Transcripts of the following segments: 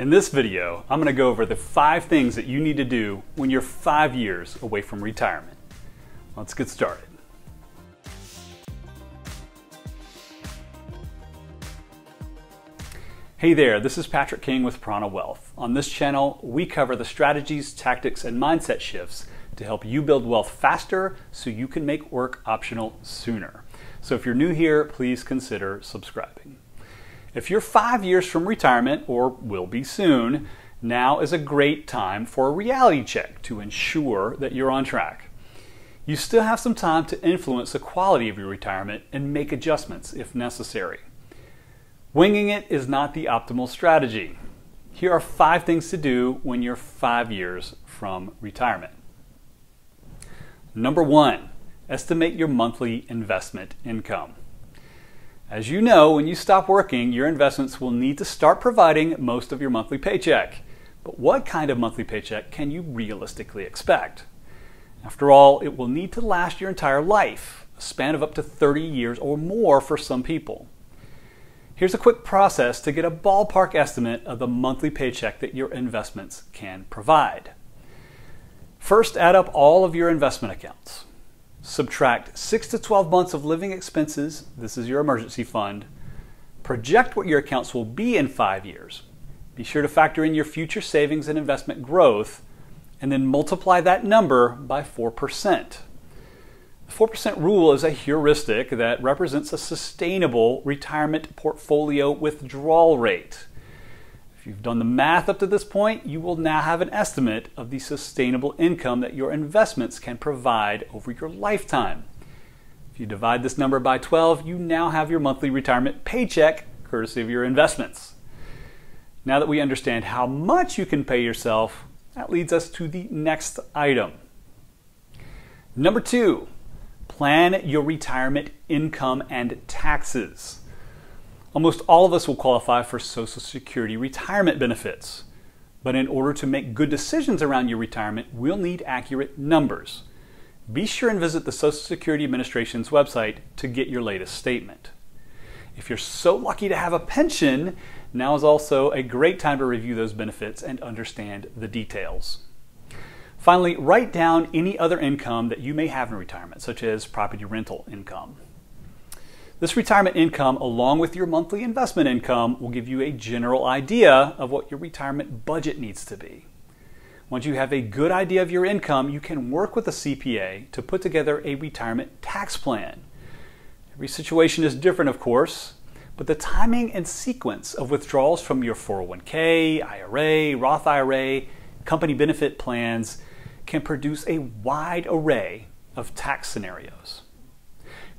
In this video, I'm going to go over the five things that you need to do when you're five years away from retirement. Let's get started. Hey there, this is Patrick King with Prana Wealth. On this channel, we cover the strategies, tactics, and mindset shifts to help you build wealth faster so you can make work optional sooner. So if you're new here, please consider subscribing. If you're five years from retirement, or will be soon, now is a great time for a reality check to ensure that you're on track. You still have some time to influence the quality of your retirement and make adjustments if necessary. Winging it is not the optimal strategy. Here are five things to do when you're five years from retirement. Number one, estimate your monthly investment income. As you know, when you stop working, your investments will need to start providing most of your monthly paycheck. But what kind of monthly paycheck can you realistically expect? After all, it will need to last your entire life, a span of up to 30 years or more for some people. Here's a quick process to get a ballpark estimate of the monthly paycheck that your investments can provide. First, add up all of your investment accounts. Subtract 6 to 12 months of living expenses, this is your emergency fund. Project what your accounts will be in five years. Be sure to factor in your future savings and investment growth, and then multiply that number by 4%. The 4% rule is a heuristic that represents a sustainable retirement portfolio withdrawal rate. If you've done the math up to this point, you will now have an estimate of the sustainable income that your investments can provide over your lifetime. If you divide this number by 12, you now have your monthly retirement paycheck courtesy of your investments. Now that we understand how much you can pay yourself, that leads us to the next item. Number two, plan your retirement income and taxes. Almost all of us will qualify for Social Security retirement benefits. But in order to make good decisions around your retirement, we'll need accurate numbers. Be sure and visit the Social Security Administration's website to get your latest statement. If you're so lucky to have a pension, now is also a great time to review those benefits and understand the details. Finally, write down any other income that you may have in retirement, such as property rental income. This retirement income, along with your monthly investment income, will give you a general idea of what your retirement budget needs to be. Once you have a good idea of your income, you can work with a CPA to put together a retirement tax plan. Every situation is different, of course, but the timing and sequence of withdrawals from your 401k, IRA, Roth IRA, company benefit plans can produce a wide array of tax scenarios.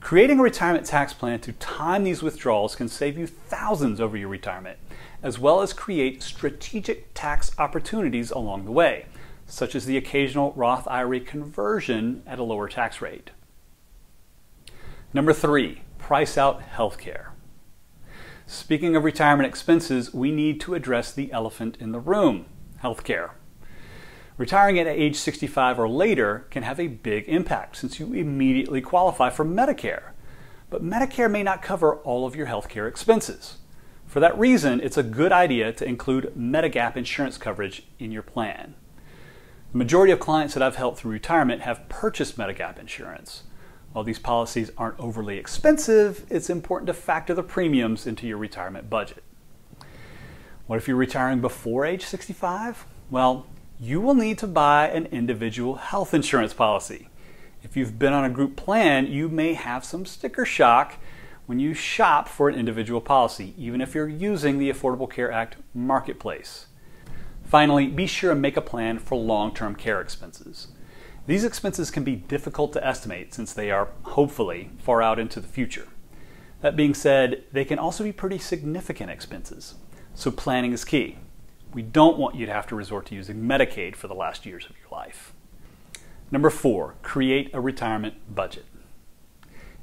Creating a retirement tax plan to time these withdrawals can save you thousands over your retirement, as well as create strategic tax opportunities along the way, such as the occasional Roth IRA conversion at a lower tax rate. Number three, price out healthcare. Speaking of retirement expenses, we need to address the elephant in the room healthcare. Retiring at age 65 or later can have a big impact since you immediately qualify for Medicare. But Medicare may not cover all of your healthcare expenses. For that reason, it's a good idea to include Medigap insurance coverage in your plan. The majority of clients that I've helped through retirement have purchased Medigap insurance. While these policies aren't overly expensive, it's important to factor the premiums into your retirement budget. What if you're retiring before age 65? Well, you will need to buy an individual health insurance policy. If you've been on a group plan, you may have some sticker shock when you shop for an individual policy, even if you're using the Affordable Care Act marketplace. Finally, be sure and make a plan for long term care expenses. These expenses can be difficult to estimate since they are, hopefully, far out into the future. That being said, they can also be pretty significant expenses, so planning is key. We don't want you to have to resort to using Medicaid for the last years of your life. Number four, create a retirement budget.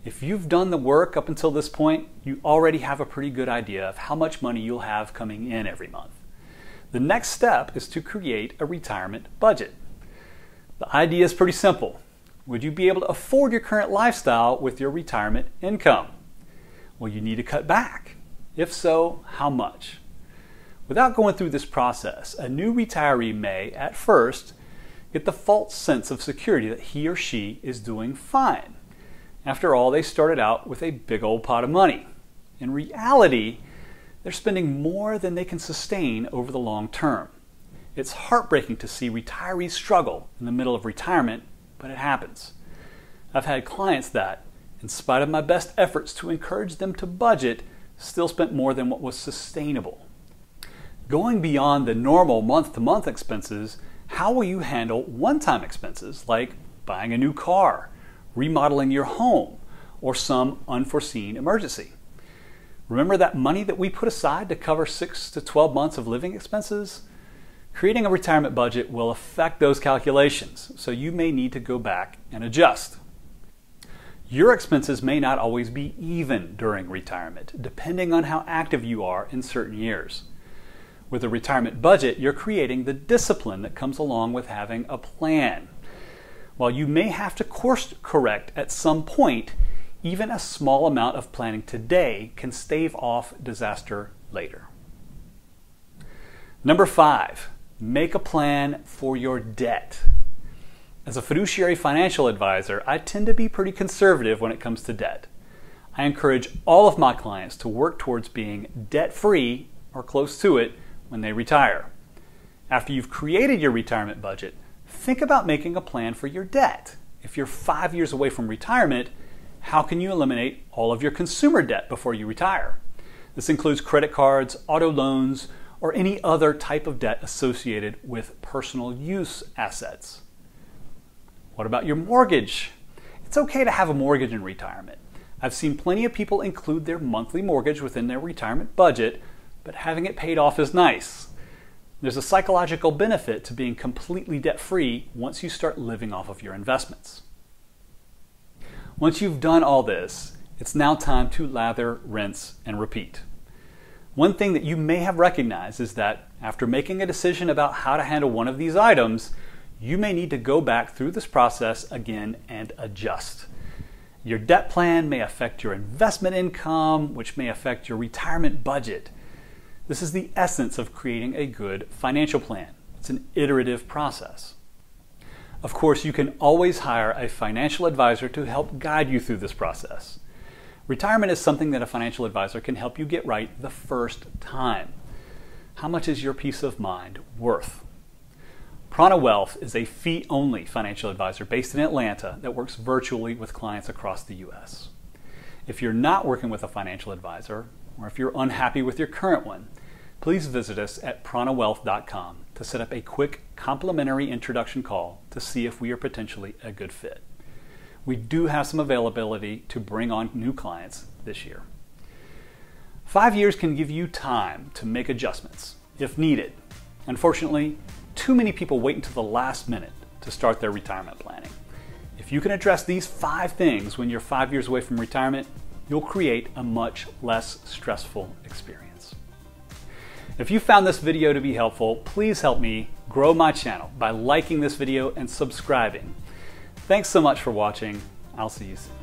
If you've done the work up until this point, you already have a pretty good idea of how much money you'll have coming in every month. The next step is to create a retirement budget. The idea is pretty simple. Would you be able to afford your current lifestyle with your retirement income? Well, you need to cut back. If so, how much? Without going through this process, a new retiree may, at first, get the false sense of security that he or she is doing fine. After all, they started out with a big old pot of money. In reality, they're spending more than they can sustain over the long term. It's heartbreaking to see retirees struggle in the middle of retirement, but it happens. I've had clients that, in spite of my best efforts to encourage them to budget, still spent more than what was sustainable. Going beyond the normal month to month expenses, how will you handle one time expenses like buying a new car, remodeling your home, or some unforeseen emergency? Remember that money that we put aside to cover 6 to 12 months of living expenses? Creating a retirement budget will affect those calculations, so you may need to go back and adjust. Your expenses may not always be even during retirement, depending on how active you are in certain years. With a retirement budget, you're creating the discipline that comes along with having a plan. While you may have to course correct at some point, even a small amount of planning today can stave off disaster later. Number five, make a plan for your debt. As a fiduciary financial advisor, I tend to be pretty conservative when it comes to debt. I encourage all of my clients to work towards being debt free or close to it when they retire. After you've created your retirement budget, think about making a plan for your debt. If you're five years away from retirement, how can you eliminate all of your consumer debt before you retire? This includes credit cards, auto loans, or any other type of debt associated with personal use assets. What about your mortgage? It's okay to have a mortgage in retirement. I've seen plenty of people include their monthly mortgage within their retirement budget, but having it paid off is nice. There's a psychological benefit to being completely debt free once you start living off of your investments. Once you've done all this, it's now time to lather, rinse, and repeat. One thing that you may have recognized is that after making a decision about how to handle one of these items, you may need to go back through this process again and adjust. Your debt plan may affect your investment income, which may affect your retirement budget. This is the essence of creating a good financial plan. It's an iterative process. Of course, you can always hire a financial advisor to help guide you through this process. Retirement is something that a financial advisor can help you get right the first time. How much is your peace of mind worth? Prana Wealth is a fee only financial advisor based in Atlanta that works virtually with clients across the U.S. If you're not working with a financial advisor, or if you're unhappy with your current one, please visit us at pranawealth.com to set up a quick complimentary introduction call to see if we are potentially a good fit. We do have some availability to bring on new clients this year. Five years can give you time to make adjustments if needed. Unfortunately, too many people wait until the last minute to start their retirement planning. If you can address these five things when you're five years away from retirement, you'll create a much less stressful experience. If you found this video to be helpful, please help me grow my channel by liking this video and subscribing. Thanks so much for watching. I'll see you soon.